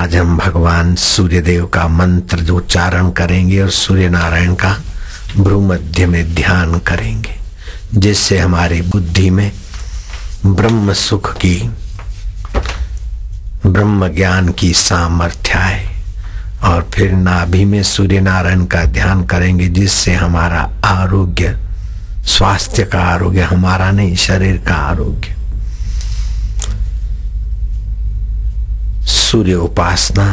आज हम भगवान सूर्यदेव का मंत्र जो उच्चारण करेंगे और सूर्य नारायण का भ्रूमध्य में ध्यान करेंगे, जिससे हमारी बुद्धि में ब्रह्म सुख की, ब्रह्म ज्ञान की सामर्थ्य है और फिर नाभि में सूर्य नारायण का ध्यान करेंगे, जिससे हमारा आरोग्य, स्वास्थ्य का आरोग्य, हमारा नहीं, शरीर का आरोग्य। सूर्य उपासना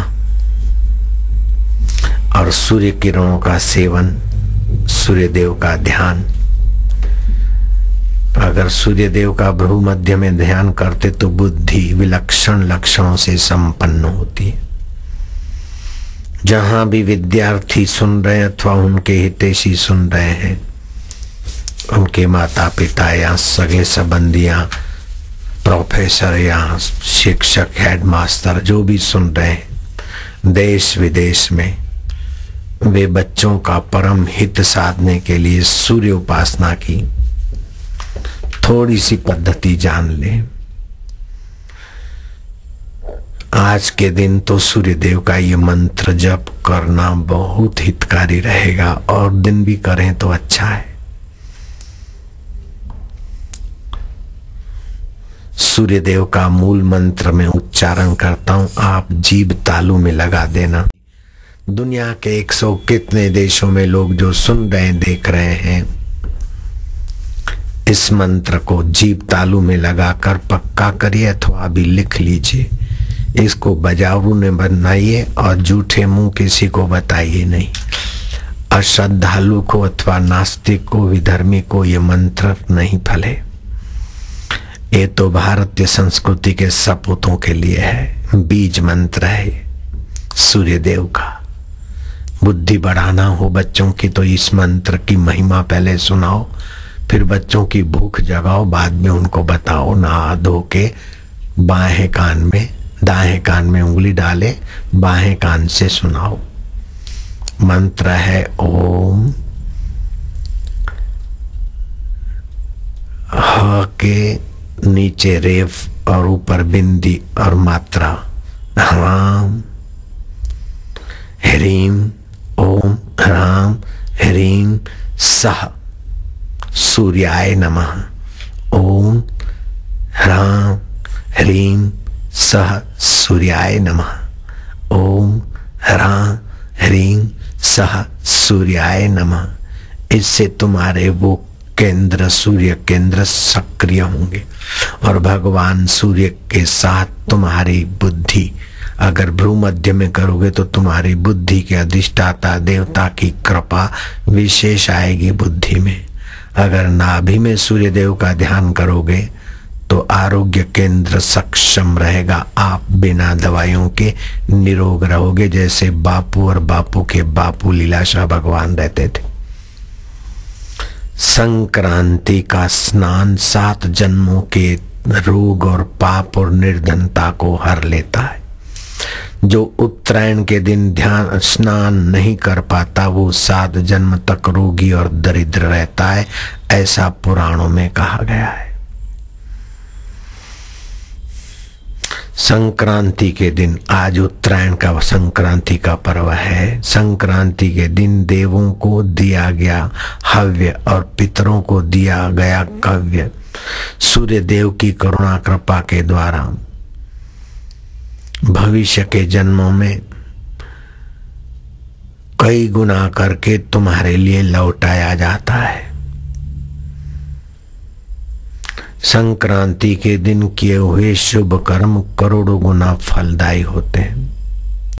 और सूर्य किरणों का सेवन, सूर्य देव का ध्यान। अगर सूर्य देव का भ्रू मध्य में ध्यान करते तो बुद्धि विलक्षण लक्षणों से संपन्न होती है। जहाँ भी विद्यार्थी सुन रहे अथवा उनके हितेशी सुन रहे हैं, उनके माता पिता या सगे संबंधियाँ प्रोफेसर या शिक्षक हेडमास्टर जो भी सुन रहे हैं देश विदेश में, वे बच्चों का परम हित साधने के लिए सूर्य उपासना की थोड़ी सी पद्धति जान ले। आज के दिन तो सूर्य देव का ये मंत्र जप करना बहुत हितकारी रहेगा और दिन भी करें तो अच्छा है। सूर्य देव का मूल मंत्र में उच्चारण करता हूँ, आप जीव तालू में लगा देना। दुनिया के एक सौ कितने देशों में लोग जो सुन रहे हैं देख रहे हैं, इस मंत्र को जीव तालू में लगाकर पक्का करिए अथवा अभी लिख लीजिए। इसको बजारू ने बनाइए और झूठे मुँह किसी को बताइए नहीं। अश्रद्धालु को अथवा नास्तिक को, विधर्मी को ये मंत्र नहीं फले। ये तो भारतीय संस्कृति के सपूतों के लिए है। बीज मंत्र है। सूर्य देव का। बुद्धि बढ़ाना हो बच्चों की तो इस मंत्र की महिमा पहले सुनाओ, फिर बच्चों की भूख जगाओ, बाद में उनको बताओ, नहा धो के बाएँ कान में, दाएँ कान में उंगली डाले, बाएँ कान से सुनाओ। मंत्र है ओम। ह के नीचे रेफ और ऊपर बिंदी और मात्रा। राम ह्रीम ओम, राम ह्रीम सह, सूर्याय नमः। ओम, राम ह्रीम सह, सूर्याय नमः। ओम, राम ह्रीम सह, सूर्याय नमः। इससे तुम्हारे वो केंद्र, सूर्य केंद्र सक्रिय होंगे। और भगवान सूर्य के साथ तुम्हारी बुद्धि, अगर भ्रू मध्य में करोगे तो तुम्हारी बुद्धि के अधिष्ठाता, देवता की कृपा विशेष आएगी बुद्धि में। अगर नाभि में सूर्य देव का ध्यान करोगे तो आरोग्य केंद्र सक्षम रहेगा। आप बिना दवाइयों के निरोग रहोगे, जैसे बापू और बापू के बापू लीलाशाह भगवान रहते थे। संक्रांति का स्नान सात जन्मों के रोग और पाप और निर्धनता को हर लेता है। जो उत्तरायण के दिन ध्यान, स्नान नहीं कर पाता, वो सात जन्म तक रोगी और दरिद्र रहता है, ऐसा पुराणों में कहा गया है। संक्रांति के दिन, आज उत्तरायण का संक्रांति का पर्व है। संक्रांति के दिन देवों को दिया गया हव्य और पितरों को दिया गया कव्य। सूर्य देव की करुणा, कृपा के द्वारा भविष्य के जन्मों में कई गुना करके तुम्हारे लिए लौटाया जाता है। संक्रांति के दिन किए हुए शुभ कर्म करोड़ों गुना फलदायी होते हैं।